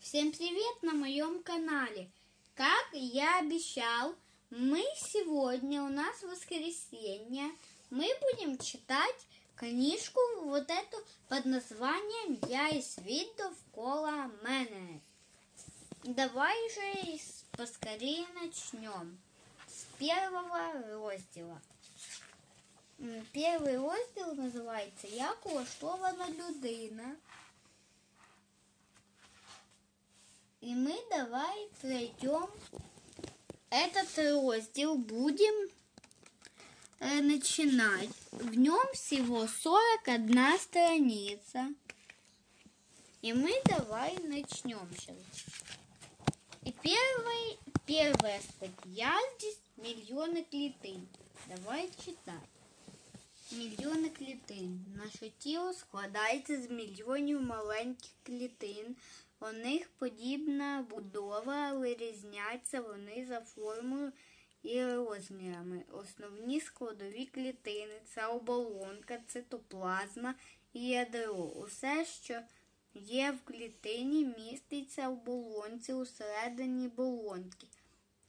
Всем привет на моем канале. Как я обещал, мы сегодня, у нас воскресенье, мы будем читать книжку вот эту под названием «Я и світ довкола мене». Давай же с- поскорее начнем с первого розділа. М, Первый розділ називається Як улаштована людина. И мы давай пройдем этот раздел, будем э, начинать. В нем всего 41 страница. И мы давай начнем сейчас. И первый, первая статья здесь миллионы клітин. Давай читать. Мільйони клітин. Наше тіло складається з мільйонів маленьких клітин. У них подібна будова, але різняться вони за формою і розмірами. Основні складові клітини це оболонка, цитоплазма і ядро. Усе, що є в клітині, міститься в болонці усередині болонки.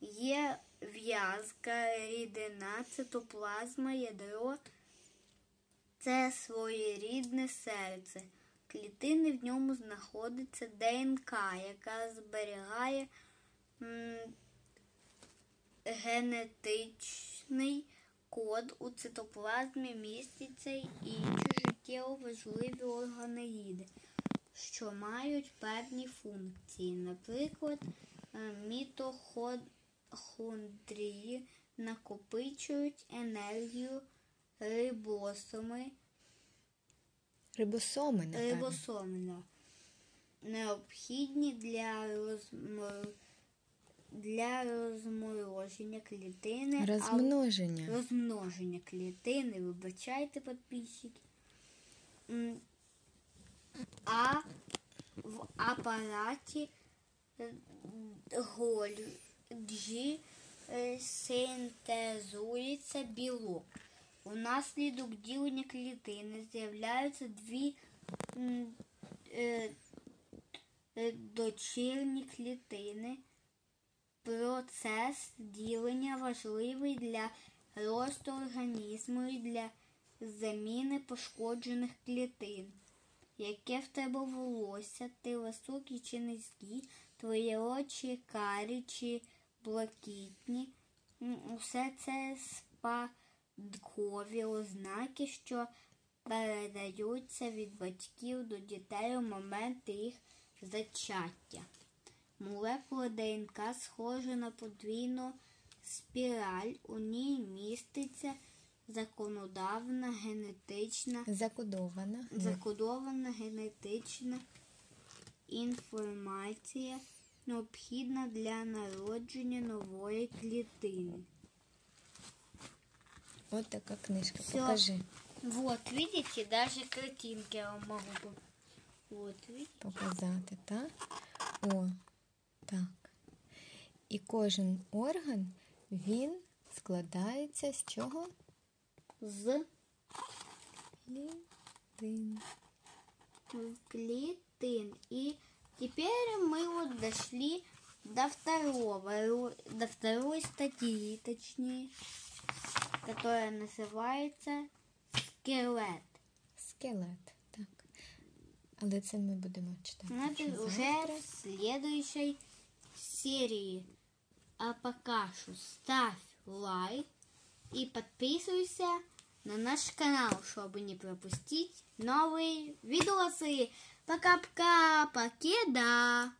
Є в'язка, рідина, цитоплазма, ядро це своєрідне серце. Клітини в ньому знаходиться ДНК, яка зберігає генетичний код у цитоплазмі містяться й інші життєво важливі органеліди, що мають певні функції. Наприклад, е, мітохондрії накопичують енергію рибосоми, Рибосоми, напевно. рибосоми да, необхідні для розмор... для розмороження клітини. а- Розмноження. розмноження клітини, вибачайте, підписчики. А в апараті е, Гольджі е, синтезується білок. Унаслідок ділення клітини з'являються дві е, е, дочірні клітини. Процес ділення важливий для росту організму і для заміни пошкоджених клітин. Яке в тебе волосся, ти високий чи низький, твої очі карі чи блакитні. Усе це спадкові ознаки, що передаються від батьків до дітей у момент їх зачаття. Молекула ДНК схожа на подвійну спіраль. У ній міститься законодавна генетична, Закодована. закодована генетична інформація, необхідна для народження нової клітини. От така книжка. Всё. Покажи. Вот, видите, даже картинки я вам могу. по- Вот, видите? Показати, так? О, так. І кожен орган, він складається з чого? З Клітин. клетин. И теперь мы вот дошли до второго, ро- до второй статьи, точнее, которая называется скелет. Скелет. Так. Але це ми будемо читати. Вже это уже в следующей серии. А пока что ставь лайк и подписывайся на наш канал, чтобы не пропустить новые видосы. Пока-пока, покеда!